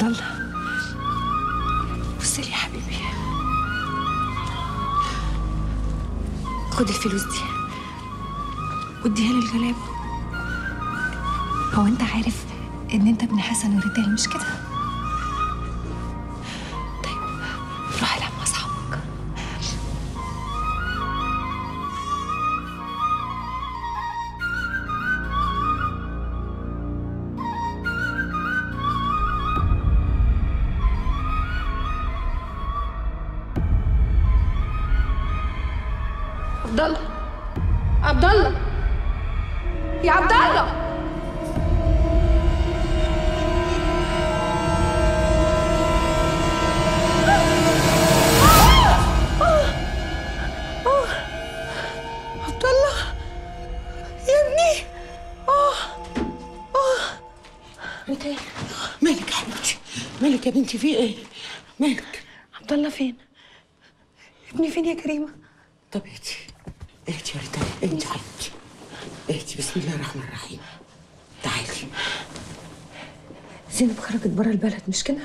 عبد الله بص لي يا حبيبي. خد الفلوس دي. واديها للغلابة. هو انت عارف ان انت ابن حسن وريتال مش كده؟ عبد الله عبد الله يا عبد الله آه. ريتال مالك يا حبيبتي؟ مالك يا بنتي؟ في إيه؟ مالك؟ عبد الله فين؟ ابني فين يا كريمة؟ طب اهدي اهدي يا ريتال اهدي حبيبتي اهدي بسم الله الرحمن الرحيم. تعالي زينب خرجت بره البلد مش كده؟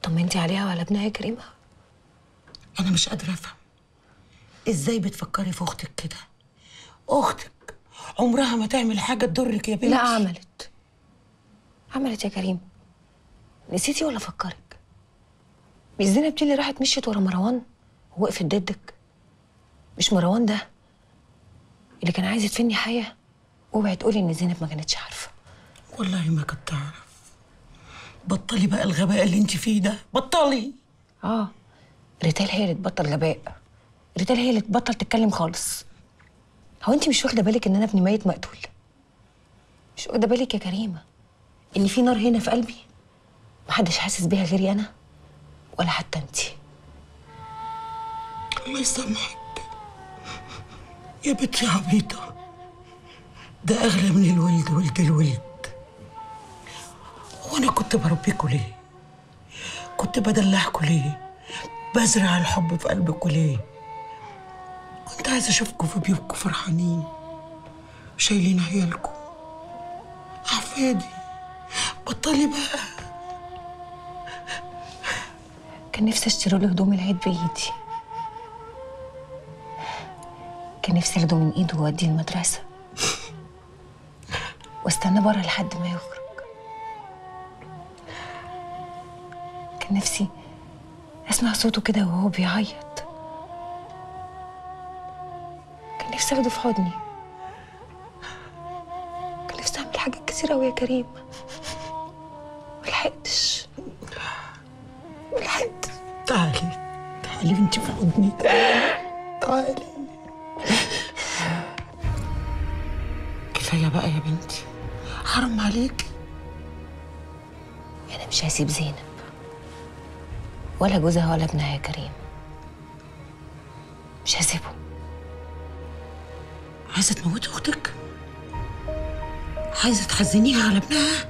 اطمنتي عليها وعلى ابنها يا كريمة؟ أنا مش قادرة أفهم. إزاي بتفكري في أختك كده؟ أختك عمرها ما تعمل حاجة تضرك يا بنتي. لا عملت. عملت يا كريم. نسيتي ولا فكرك مش زينب دي اللي راحت مشيت ورا مروان ووقفت ضدك؟ مش مروان ده اللي كان عايز يدفني حية اوعي تقولي إن زينب ما كانتش عارفة. والله ما كنت تعرف بطلي بقى الغباء اللي انت فيه ده. بطلي. آه. ريتال هي اللي تبطل غباء. ريتال هي اللي تبطل تتكلم خالص. هو انت مش واخدة بالك إن أنا ابني ميت مقتول؟ مش واخدة بالك يا كريمة إن في نار هنا في قلبي؟ محدش حاسس بيها غيري أنا؟ ولا حتى انتي الله يسامحك يا بنتي عبيطة ده أغلى من الولد ولد الولد وأنا كنت بربيكوا ليه؟ كنت بدلعكوا ليه؟ بزرع الحب في قلبكوا ليه؟ كنت عايزة أشوفكوا في بيوتكوا فرحانين شايلين عيالكوا أحفادي بطلي بقى كان نفسي أشتري له هدوم العيد بإيدي. كان نفسي أخده من إيده وأوديه المدرسة. وأستنى بره لحد ما يخرج. كان نفسي أسمع صوته كده وهو بيعيط. كان نفسي أخده في حضني. كان نفسي أعمل حاجات كتير قوي يا كريم. تعالي بنتي في حضني تعالي. كفاية بقى يا بنتي. حرام عليكي. أنا مش هسيب زينب. ولا جوزها ولا ابنها يا كريم. مش هسيبهم. عايزة تموتي أختك؟ عايزة تحزنيها على ابنها؟